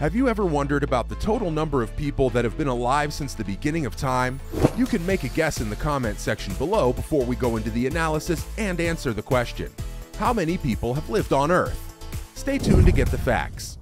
Have you ever wondered about the total number of people that have been alive since the beginning of time? You can make a guess in the comment section below before we go into the analysis and answer the question. How many people have lived on Earth? Stay tuned to get the facts.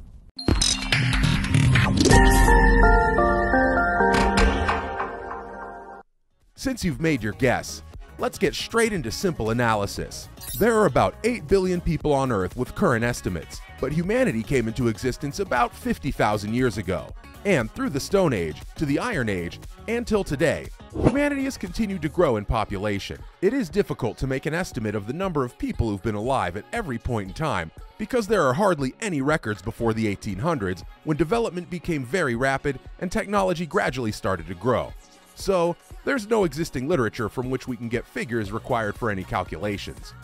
Since you've made your guess, let's get straight into simple analysis. There are about 8 billion people on Earth with current estimates, but humanity came into existence about 50,000 years ago. And through the Stone Age, to the Iron Age, and till today, humanity has continued to grow in population. It is difficult to make an estimate of the number of people who've been alive at every point in time because there are hardly any records before the 1800s when development became very rapid and technology gradually started to grow. So, there's no existing literature from which we can get figures required for any calculations.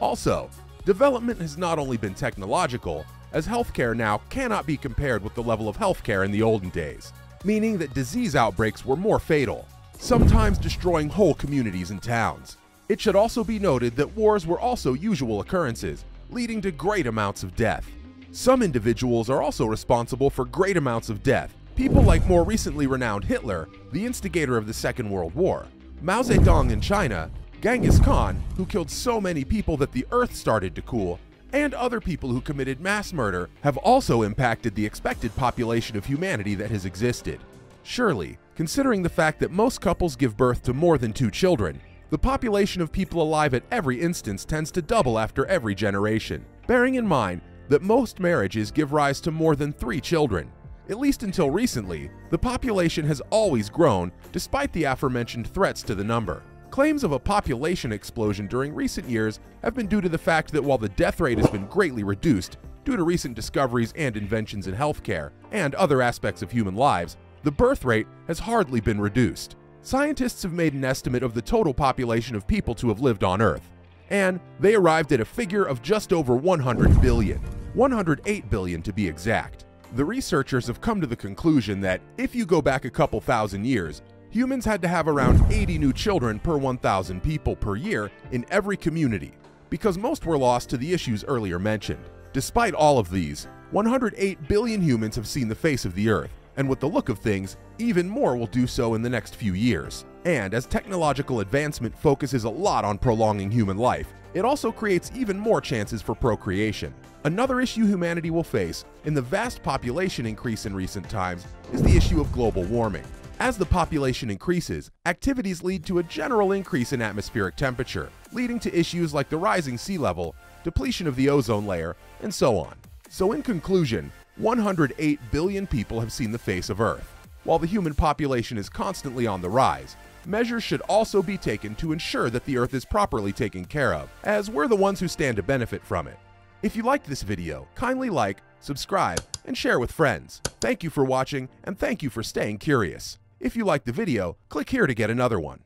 Also, development has not only been technological, as healthcare now cannot be compared with the level of healthcare in the olden days, meaning that disease outbreaks were more fatal, sometimes destroying whole communities and towns. It should also be noted that wars were also usual occurrences, leading to great amounts of death. Some individuals are also responsible for great amounts of death, People like more recently renowned Hitler, the instigator of the Second World War, Mao Zedong in China, Genghis Khan, who killed so many people that the earth started to cool, and other people who committed mass murder have also impacted the expected population of humanity that has existed. Surely, considering the fact that most couples give birth to more than two children, the population of people alive at every instance tends to double after every generation, bearing in mind that most marriages give rise to more than three children. At least until recently, the population has always grown despite the aforementioned threats to the number. Claims of a population explosion during recent years have been due to the fact that while the death rate has been greatly reduced due to recent discoveries and inventions in healthcare and other aspects of human lives, the birth rate has hardly been reduced. Scientists have made an estimate of the total population of people to have lived on Earth, and they arrived at a figure of just over 100 billion, 108 billion to be exact. The researchers have come to the conclusion that if you go back a couple thousand years, humans had to have around 80 new children per 1,000 people per year in every community, because most were lost to the issues earlier mentioned. Despite all of these, 108 billion humans have seen the face of the Earth, and with the look of things, even more will do so in the next few years. And as technological advancement focuses a lot on prolonging human life, it also creates even more chances for procreation. Another issue humanity will face in the vast population increase in recent times is the issue of global warming. As the population increases, activities lead to a general increase in atmospheric temperature, leading to issues like the rising sea level, depletion of the ozone layer, and so on. So in conclusion, 108 billion people have seen the face of Earth. While the human population is constantly on the rise, measures should also be taken to ensure that the Earth is properly taken care of, as we're the ones who stand to benefit from it. If you liked this video, kindly like, subscribe, and share with friends. Thank you for watching, and thank you for staying curious. If you liked the video, click here to get another one.